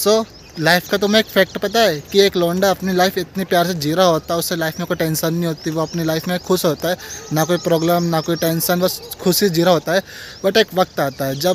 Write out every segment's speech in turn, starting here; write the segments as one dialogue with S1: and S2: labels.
S1: So life का तो मैं एक फैक्ट पता है कि एक लौंडा अपनी लाइफ इतनी प्यार से जी रहा होता है, उससे लाइफ में कोई टेंशन नहीं होती, वो अपनी लाइफ में खुश होता है, ना कोई प्रॉब्लम ना कोई टेंशन बस खुशी जी रहा होता है बट एक वक्त आता है जब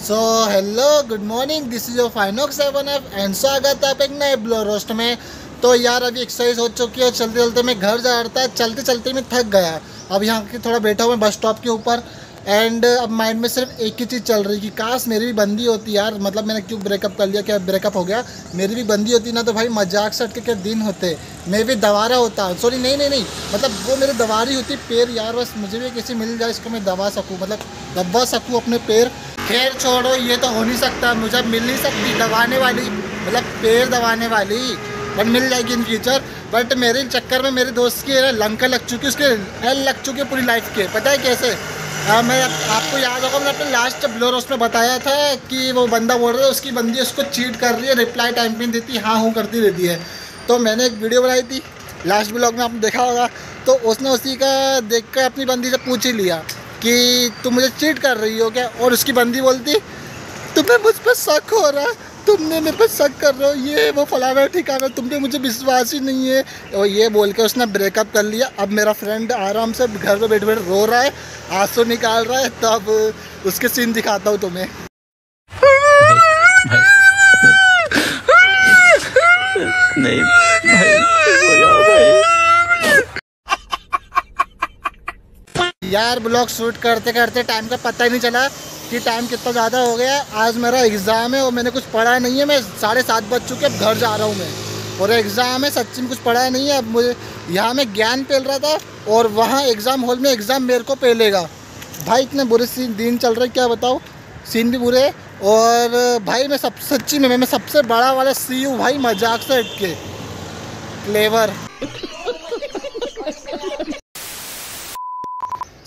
S1: so hello good morning this is your फाइनोक seven F and स्वागत है आप एक नए ब्लो रोस्ट में। तो यार, अभी एक्सरसाइज हो चुकी है चलते चलते मैं घर जा रहा था चलते चलते मैं थक गया। अब यहाँ के थोड़ा बैठा हुआ बस स्टॉप के ऊपर। एंड अब माइंड में सिर्फ़ एक ही चीज़ चल रही कि काश मेरी भी बंदी होती यार। मतलब मैंने क्यों ब्रेकअप कर लिया? क्या ब्रेकअप हो गया? मेरी भी बंदी होती ना तो भाई मज़ाक से के क्या दिन होते। मैं भी दवारा होता। सॉरी नहीं नहीं नहीं। मतलब वो मेरी दवारी होती पैर यार, बस मुझे भी किसी मिल जाए, इसको मैं दबा सकूँ। मतलब दबा सकूँ अपने पैर। खैर छोड़ो, ये तो हो नहीं सकता। मुझे मिल नहीं सकती। दबाने वाली। मतलब पैर दबाने वाली। बट मिल जाएगी इन फ्यूचर बट मेरे चक्कर में मेरे दोस्त की लंका लग चुकी उसके एल लग चुके पूरी लाइफ के। पता है कैसे? आ, मैं आपको याद होगा मैंने अपने लास्ट ब्लो रोस्ट में बताया था कि वो बंदा बोल रहा है उसकी बंदी उसको चीट कर रही है रिप्लाई टाइम पे देती हाँ हूँ करती रहती है। तो मैंने एक वीडियो बनाई थी लास्ट ब्लॉग में आपने देखा होगा। तो उसने उसी का देख कर अपनी बंदी से पूछ ही लिया कि तुम मुझे चीट कर रही हो क्या? और उसकी बंदी बोलती तुम्हें मुझ पर शक हो रहा तुमने मेरे पर शक कर रहे हो ये वो फलाना ठिकाना तुम पे मुझे विश्वास ही नहीं है। और ये बोल के उसने ब्रेकअप कर लिया। अब मेरा फ्रेंड आराम से घर पे बैठ बैठ रो रहा है आँसू निकाल रहा है तब उसके सीन दिखाता हूँ तुम्हें।
S2: नहीं भाई
S1: यार ब्लॉग शूट करते करते टाइम का पता ही नहीं चला। कि टाइम कितना ज़्यादा हो गया आज मेरा एग्ज़ाम है और मैंने कुछ पढ़ा नहीं है मैं साढ़े सात बज चुके अब घर जा रहा हूँ मैं। और एग्ज़ाम है सच्ची में कुछ पढ़ा नहीं है अब मुझे यहाँ मैं ज्ञान पेल रहा था और वहाँ एग्ज़ाम हॉल में एग्ज़ाम मेरे को पेलेगा भाई इतने बुरे दिन चल रहे क्या बताओ सीन भी बुरे और भाई मैं सब सच्ची में मैं सबसे बड़ा वाला सी हूँ भाई मज़ाक से हट के क्लेवर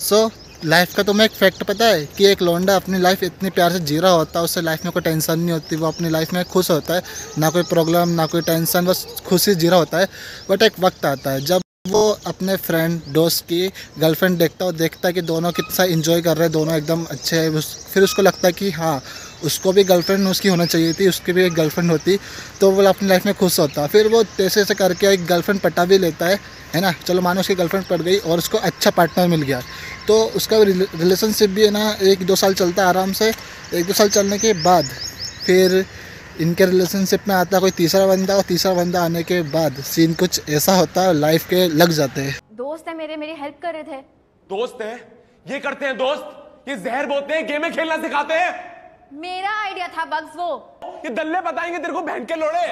S1: सो so, लाइफ का तो मैं एक फैक्ट पता है कि एक लौंडा अपनी लाइफ इतनी प्यार से जी रहा होता है, उससे लाइफ में कोई टेंशन नहीं होती, वो अपनी लाइफ में खुश होता है, ना कोई प्रॉब्लम ना कोई टेंशन बस खुशी जी रहा होता है बट एक वक्त आता है जब वो अपने फ्रेंड दोस्त की गर्लफ्रेंड देखता और देखता है कि दोनों कितना इन्जॉय कर रहे हैं दोनों एकदम अच्छे हैं। उस, फिर उसको लगता है कि हाँ उसको भी गर्लफ्रेंड उसकी होना चाहिए थी उसकी भी एक गर्लफ्रेंड होती तो वो अपनी लाइफ में खुश होता। फिर वो तैसे ऐसे करके एक गर्लफ्रेंड पटा भी लेता है है ना? चलो मानो उसकी गर्लफ्रेंड पट गई और उसको अच्छा पार्टनर मिल गया। तो उसका रिलेशनशिप भी है ना एक दो साल चलता है आराम से एक दो साल चलने के बाद फिर इनके रिलेशनशिप में आता है कोई तीसरा बंदा और तीसरा बंदा आने के बाद सीन कुछ ऐसा होता है लाइफ के लग जाते हैं।
S3: दोस्त है मेरे मेरी हेल्प कर रहे थे।
S4: दोस्त है? ये करते हैं दोस्त? ये जहर बोते हैं गेमें खेलना सिखाते हैं?
S3: मेरा आइडिया था बग्स वो।
S4: ये दल्ले बताएँगे तेरे को बहन के लोड़े।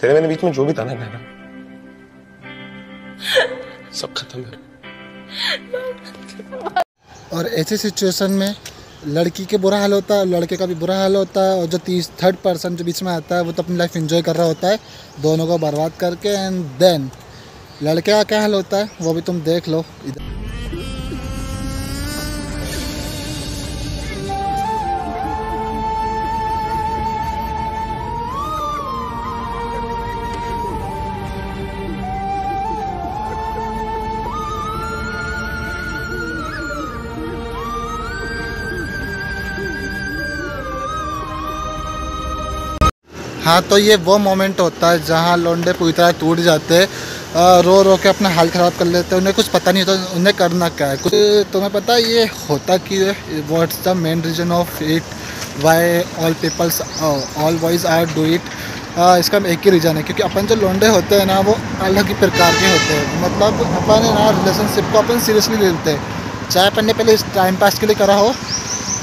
S4: तेरे मेरे बीच में जो भी था ना नैना सब खत्म है
S1: और ऐसी सिचुएशन में लड़की के बुरा हाल होता है, लड़के का भी बुरा हाल होता है, और जो तीस थर्ड पर्सन जो बीच में आता है, वो तो अपनी लाइफ इन्जॉय कर रहा होता है। दोनों को बर्बाद करके एंड देन लड़के का क्या हाल होता है, वो भी तुम देख लो। इधर हाँ तो ये वो मोमेंट होता है जहाँ लोंडे पूरी तरह टूट जाते रो रो के अपना हाल ख़राब कर लेते हैं, उन्हें कुछ पता नहीं होता उन्हें करना क्या है। कुछ तुम्हें पता ये होता कि what's the main reason of it why all peoples all boys are do it इसका एक ही रीज़न है, क्योंकि अपन जो लोंडे होते हैं ना, वो अलग ही प्रकार के होते हैं। मतलब अपन ना रिलेशनशिप को अपन सीरियसली लेते हैं। चाहे अपन ने पहले इस टाइम पास के लिए करा हो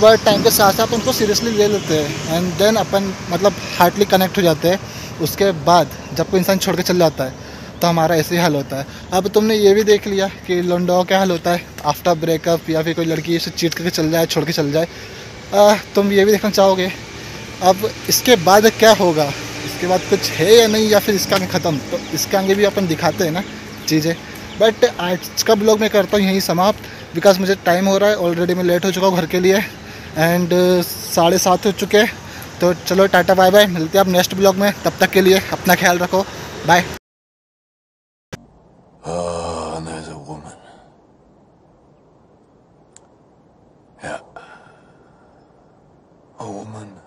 S1: वह टाइम के साथ साथ उनको सीरियसली ले लेते हैं। एंड देन अपन मतलब हार्टली कनेक्ट हो जाते हैं। उसके बाद जब कोई इंसान छोड़ के चल जाता है तो हमारा ऐसे ही हाल होता है। अब तुमने ये भी देख लिया कि लंडो क्या हाल होता है? आफ्टर ब्रेकअप या फिर कोई लड़की इसे चीट करके चल जाए छोड़ के चल जाए। आ, तुम ये भी देखना चाहोगे? अब इसके बाद क्या होगा? इसके बाद कुछ है या नहीं या फिर इसका आगे ख़त्म? तो इसके आगे भी अपन दिखाते हैं ना चीज़ें। बट आज का ब्लॉग मैं करता हूँ यहीं समाप्त। बिकॉज़ मुझे टाइम हो रहा है ऑलरेडी मैं लेट हो चुका हूँ घर के लिए। एंड uh, साढ़े सात हो चुके हैं। तो चलो, टाटा बाय बाय मिलते हैं आप नेक्स्ट ब्लॉग में। तब तक के लिए अपना ख्याल रखो। Bye ah,
S5: A woman.